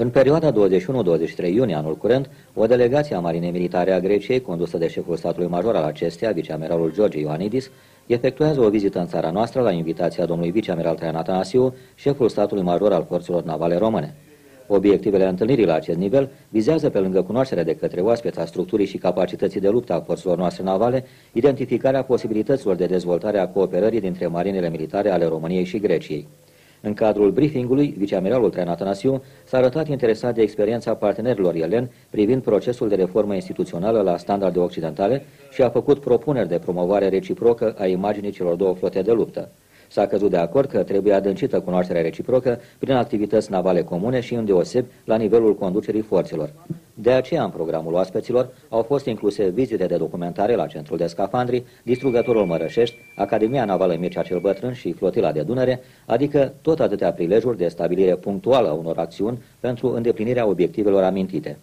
În perioada 21-23 iunie anul curent, o delegație a Marinei Militare a Greciei, condusă de șeful statului major al acesteia, viceamiralul George Ioannidis, efectuează o vizită în țara noastră la invitația domnului viceamiral Traian Atanasiu, șeful statului major al forțelor navale române. Obiectivele întâlnirii la acest nivel vizează pe lângă cunoașterea de către oaspeți a structurii și capacității de luptă a forțelor noastre navale, identificarea posibilităților de dezvoltare a cooperării dintre marinele militare ale României și Greciei. În cadrul briefingului, viceamiralul Traian Atanasiu s-a arătat interesat de experiența partenerilor elen privind procesul de reformă instituțională la standarde occidentale și a făcut propuneri de promovare reciprocă a imaginii celor două flote de luptă. S-a căzut de acord că trebuie adâncită cunoașterea reciprocă prin activități navale comune și îndeoseb la nivelul conducerii forțelor. De aceea, în programul oaspeților, au fost incluse vizite de documentare la Centrul de Scafandri, Distrugătorul Mărășești, Academia Navală Mircea cel Bătrân și Flotila de Dunăre, adică tot atâtea prilejuri de stabilire punctuală a unor acțiuni pentru îndeplinirea obiectivelor amintite.